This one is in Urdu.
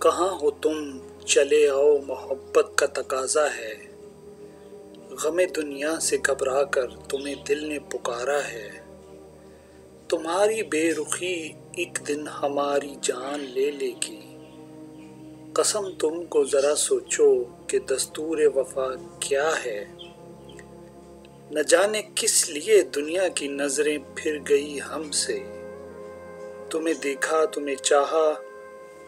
کہاں ہو تم چلے آؤ، محبت کا تقاضا ہے۔ غم دنیا سے گھبرا کر تمہیں دل نے پکارا ہے۔ تمہاری بے رخی ایک دن ہماری جان لے لے گی۔ قسم تم کو ذرا سوچو کہ دستور وفا کیا ہے۔ نہ جانے کس لیے دنیا کی نظریں پھر گئی ہم سے۔ تمہیں دیکھا، تمہیں چاہا